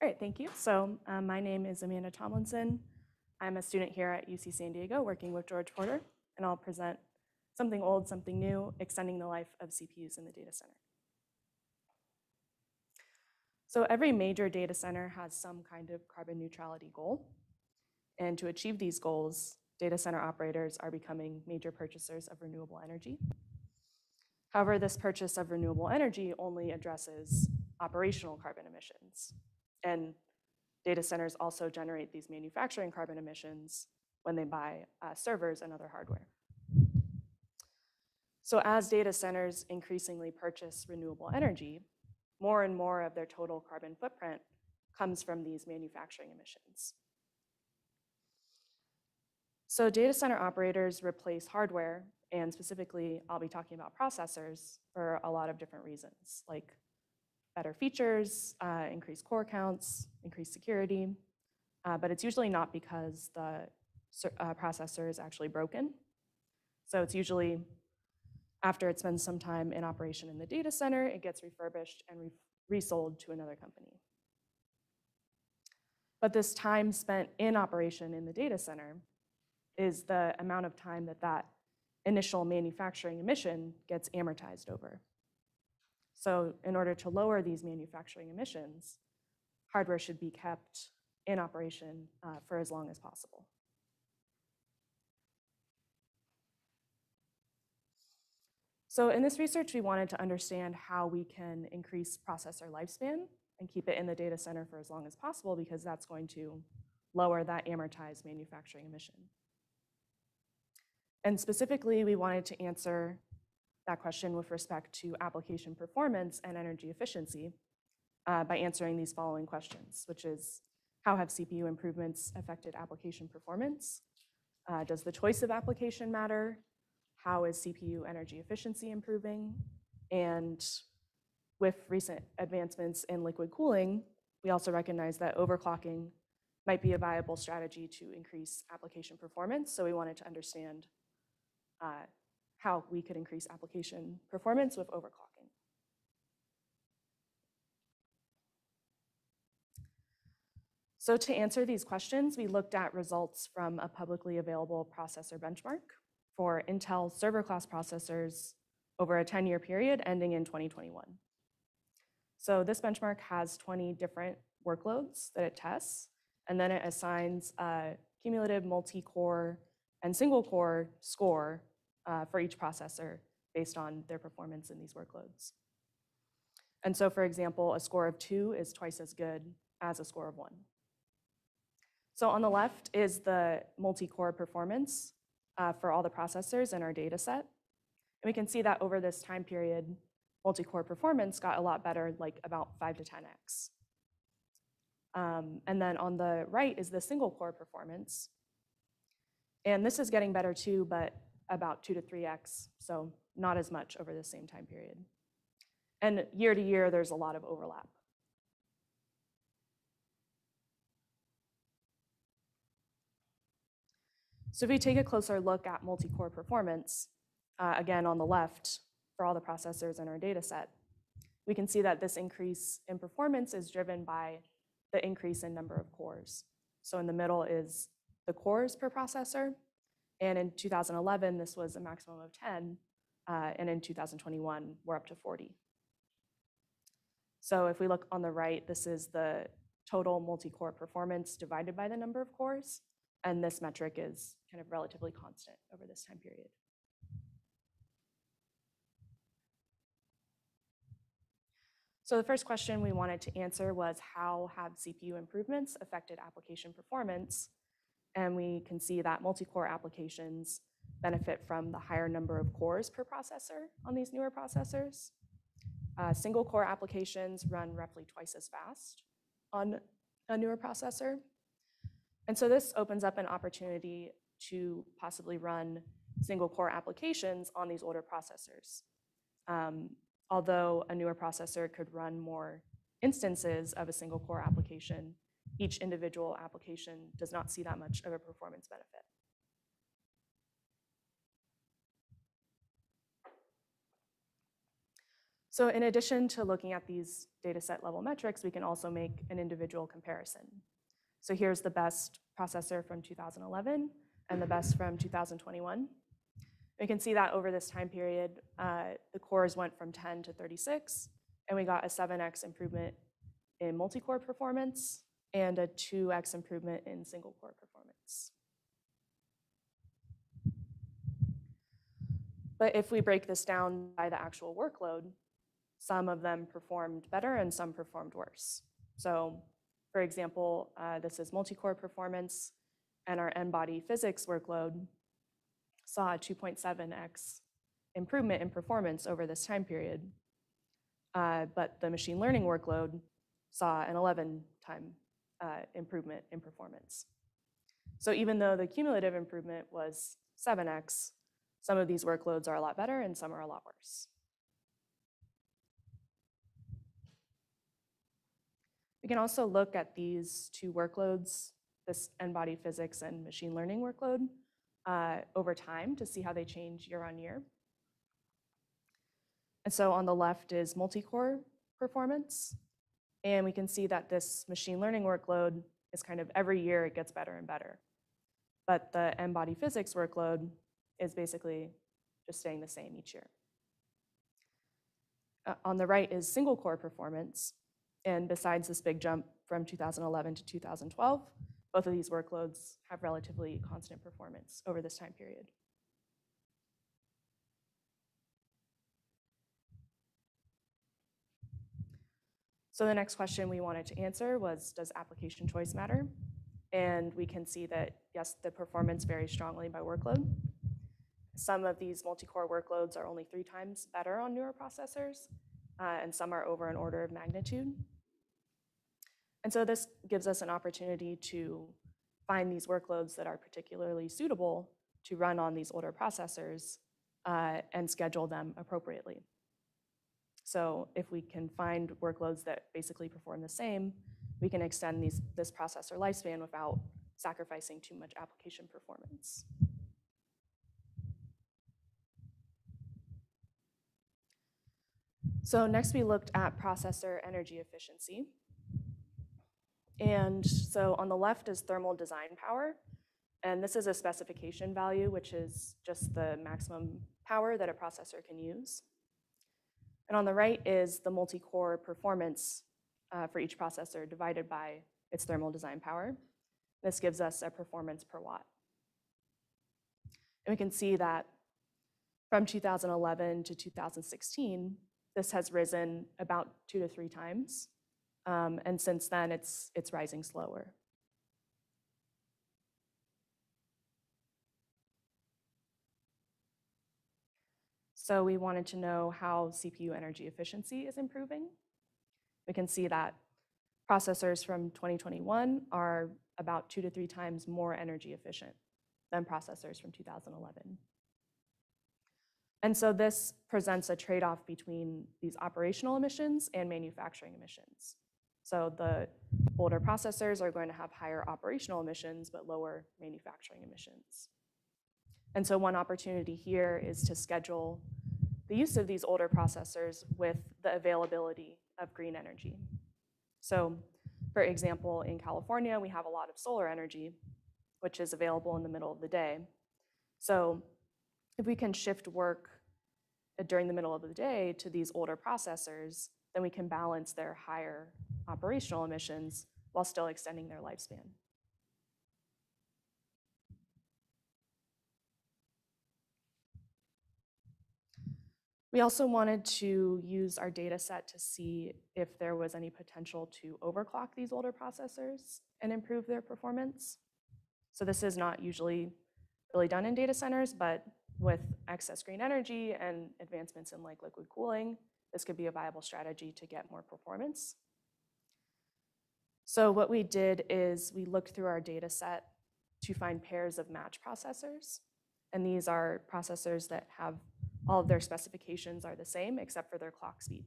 All right, thank you. So um, my name is Amanda Tomlinson. I'm a student here at UC San Diego working with George Porter, and I'll present something old, something new, extending the life of CPUs in the data center. So every major data center has some kind of carbon neutrality goal. And to achieve these goals, data center operators are becoming major purchasers of renewable energy. However, this purchase of renewable energy only addresses operational carbon emissions. And data centers also generate these manufacturing carbon emissions when they buy uh, servers and other hardware. So as data centers increasingly purchase renewable energy, more and more of their total carbon footprint comes from these manufacturing emissions. So data center operators replace hardware, and specifically, I'll be talking about processors for a lot of different reasons, like better features, uh, increased core counts, increased security, uh, but it's usually not because the uh, processor is actually broken. So it's usually after it spends some time in operation in the data center, it gets refurbished and re resold to another company. But this time spent in operation in the data center is the amount of time that that initial manufacturing emission gets amortized over. So in order to lower these manufacturing emissions, hardware should be kept in operation uh, for as long as possible. So in this research, we wanted to understand how we can increase processor lifespan and keep it in the data center for as long as possible because that's going to lower that amortized manufacturing emission. And specifically, we wanted to answer that question with respect to application performance and energy efficiency uh, by answering these following questions, which is, how have CPU improvements affected application performance? Uh, does the choice of application matter? How is CPU energy efficiency improving? And with recent advancements in liquid cooling, we also recognize that overclocking might be a viable strategy to increase application performance. So we wanted to understand uh, how we could increase application performance with overclocking. So to answer these questions, we looked at results from a publicly available processor benchmark for Intel server class processors over a 10-year period ending in 2021. So this benchmark has 20 different workloads that it tests, and then it assigns a cumulative multi-core and single core score uh, for each processor based on their performance in these workloads. And so, for example, a score of two is twice as good as a score of one. So on the left is the multi-core performance uh, for all the processors in our data set. And we can see that over this time period, multi-core performance got a lot better, like about 5 to 10x. Um, and then on the right is the single core performance. And this is getting better too, but about 2 to 3x, so not as much over the same time period. And year to year, there's a lot of overlap. So if we take a closer look at multi-core performance, uh, again on the left for all the processors in our data set, we can see that this increase in performance is driven by the increase in number of cores. So in the middle is the cores per processor, and in 2011, this was a maximum of 10, uh, and in 2021, we're up to 40. So if we look on the right, this is the total multi-core performance divided by the number of cores, and this metric is kind of relatively constant over this time period. So the first question we wanted to answer was how have CPU improvements affected application performance? And we can see that multi-core applications benefit from the higher number of cores per processor on these newer processors. Uh, single core applications run roughly twice as fast on a newer processor. And so this opens up an opportunity to possibly run single core applications on these older processors. Um, although a newer processor could run more instances of a single core application, each individual application does not see that much of a performance benefit. So in addition to looking at these data set level metrics, we can also make an individual comparison. So here's the best processor from 2011 and the best from 2021. We can see that over this time period, uh, the cores went from 10 to 36, and we got a 7x improvement in multi-core performance and a 2x improvement in single core performance. But if we break this down by the actual workload, some of them performed better and some performed worse. So for example, uh, this is multi-core performance and our n-body physics workload saw a 2.7x improvement in performance over this time period. Uh, but the machine learning workload saw an 11 time improvement in performance. So even though the cumulative improvement was 7x, some of these workloads are a lot better and some are a lot worse. We can also look at these two workloads, this n-body physics and machine learning workload, uh, over time to see how they change year on year. And so on the left is multi-core performance. And we can see that this machine learning workload is kind of every year it gets better and better. But the n-body physics workload is basically just staying the same each year. Uh, on the right is single core performance. And besides this big jump from 2011 to 2012, both of these workloads have relatively constant performance over this time period. So the next question we wanted to answer was, does application choice matter? And we can see that, yes, the performance varies strongly by workload. Some of these multi-core workloads are only three times better on newer processors, uh, and some are over an order of magnitude. And so this gives us an opportunity to find these workloads that are particularly suitable to run on these older processors uh, and schedule them appropriately. So if we can find workloads that basically perform the same, we can extend these, this processor lifespan without sacrificing too much application performance. So next we looked at processor energy efficiency. And so on the left is thermal design power. And this is a specification value, which is just the maximum power that a processor can use. And on the right is the multi-core performance uh, for each processor divided by its thermal design power. This gives us a performance per watt. And we can see that from 2011 to 2016, this has risen about two to three times. Um, and since then, it's, it's rising slower. So we wanted to know how CPU energy efficiency is improving. We can see that processors from 2021 are about two to three times more energy efficient than processors from 2011. And so this presents a trade-off between these operational emissions and manufacturing emissions. So the older processors are going to have higher operational emissions, but lower manufacturing emissions. And so one opportunity here is to schedule the use of these older processors with the availability of green energy. So for example, in California, we have a lot of solar energy, which is available in the middle of the day. So if we can shift work uh, during the middle of the day to these older processors, then we can balance their higher operational emissions while still extending their lifespan. We also wanted to use our data set to see if there was any potential to overclock these older processors and improve their performance. So this is not usually really done in data centers, but with excess green energy and advancements in like liquid cooling, this could be a viable strategy to get more performance. So what we did is we looked through our data set to find pairs of match processors. And these are processors that have all of their specifications are the same except for their clock speed.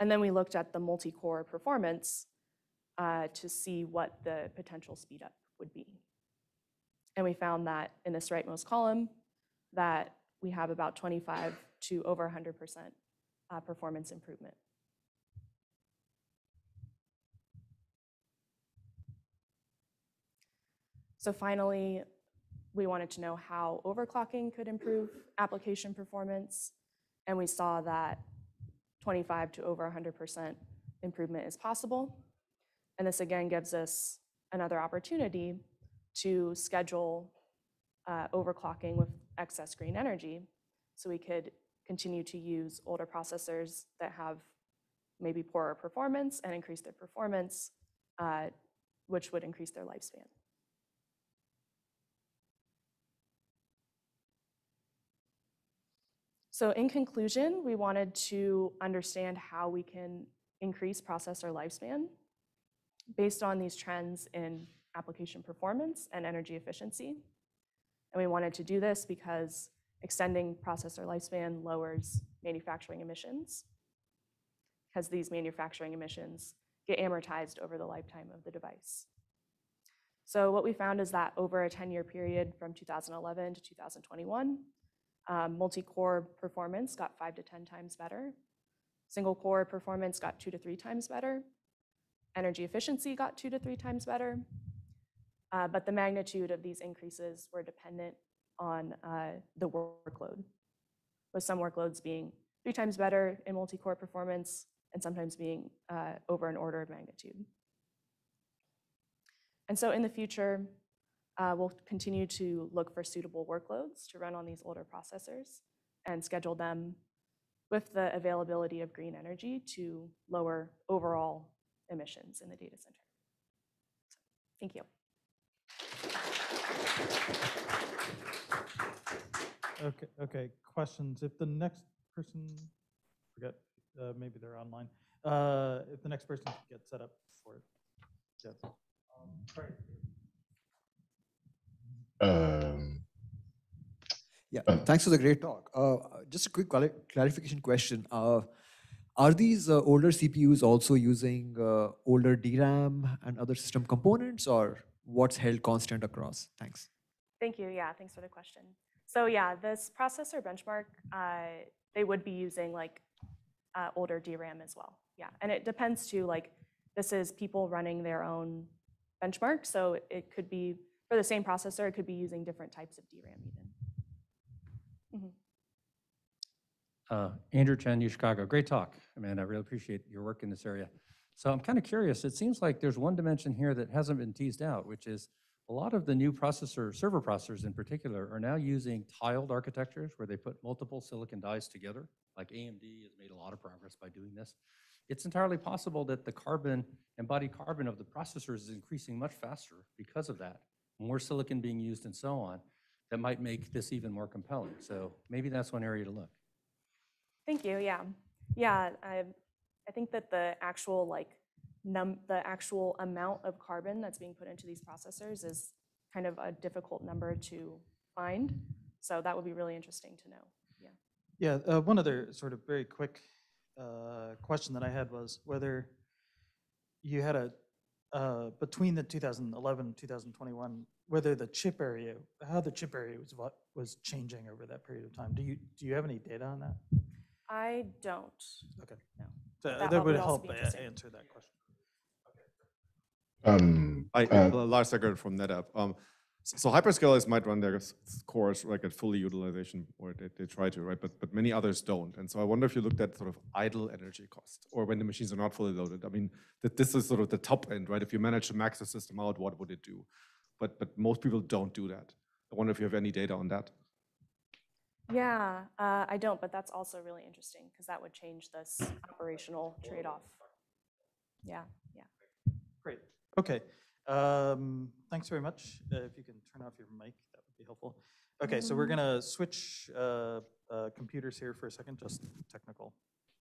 And then we looked at the multi-core performance uh, to see what the potential speed up would be. And we found that in this rightmost column that we have about 25 to over 100% uh, performance improvement. So finally, we wanted to know how overclocking could improve application performance. And we saw that 25 to over 100% improvement is possible. And this again gives us another opportunity to schedule uh, overclocking with excess green energy. So we could continue to use older processors that have maybe poorer performance and increase their performance, uh, which would increase their lifespan. So in conclusion, we wanted to understand how we can increase processor lifespan based on these trends in application performance and energy efficiency. And we wanted to do this because extending processor lifespan lowers manufacturing emissions because these manufacturing emissions get amortized over the lifetime of the device. So what we found is that over a 10-year period from 2011 to 2021, um, multi-core performance got five to 10 times better. Single core performance got two to three times better. Energy efficiency got two to three times better. Uh, but the magnitude of these increases were dependent on uh, the workload, with some workloads being three times better in multi-core performance and sometimes being uh, over an order of magnitude. And so in the future, we'll continue to look for suitable workloads to run on these older processors and schedule them with the availability of green energy to lower overall emissions in the data center. So, Thank you. Okay, okay, questions. If the next person, forget, uh, maybe they're online. Uh, If the next person could get set up for it. Yes. Um. Um, Yeah, Um, thanks for the great talk. Uh, Just a quick quali- clarification question. Uh, Are these uh, older CPUs also using uh, older DRAM and other system components, or what's held constant across? Thanks. Thank you. Yeah, thanks for the question. So yeah, this processor benchmark, uh, they would be using like uh, older DRAM as well. Yeah, and it depends too, like this is people running their own benchmark. So it could be, for the same processor, it could be using different types of DRAM even. Uh, Andrew Chien, U Chicago. Great talk, Amanda. I really appreciate your work in this area. So I'm kind of curious. It seems like there's one dimension here that hasn't been teased out, which is a lot of the new processor, server processors in particular, are now using tiled architectures where they put multiple silicon dies together. Like AMD has made a lot of progress by doing this. It's entirely possible that the carbon, embodied carbon of the processors is increasing much faster because of that. More silicon being used and so on, that might make this even more compelling. So maybe that's one area to look. Thank you. Yeah, yeah. I, I think that the actual like num the actual amount of carbon that's being put into these processors is kind of a difficult number to find. So that would be really interesting to know. Yeah. Yeah, uh, one other sort of very quick uh, question that I had was whether you had a, uh, between the 2011, 2021, whether the chip area, how the chip area was, vo- was changing over that period of time. Do you, do you have any data on that? I don't. Okay. No. That That would would also help be a- interesting. answer that question. um, Hi, uh, Lars Eggert from NetApp. Um, s- So hyperscalers might run their cores like at fully utilization, or they, they try to, right? But, but many others don't. And so I wonder if you looked at sort of idle energy cost, or when the machines are not fully loaded. I mean, that this is sort of the top end, right? If you manage to max the system out, what would it do? But, but most people don't do that. I wonder if you have any data on that. Yeah, uh, I don't, but that's also really interesting because that would change this operational trade-off. Yeah, yeah. Great, okay. Um, Thanks very much. Uh, If you can turn off your mic, that would be helpful. Okay, so we're going to switch uh, uh, computers here for a second, just technical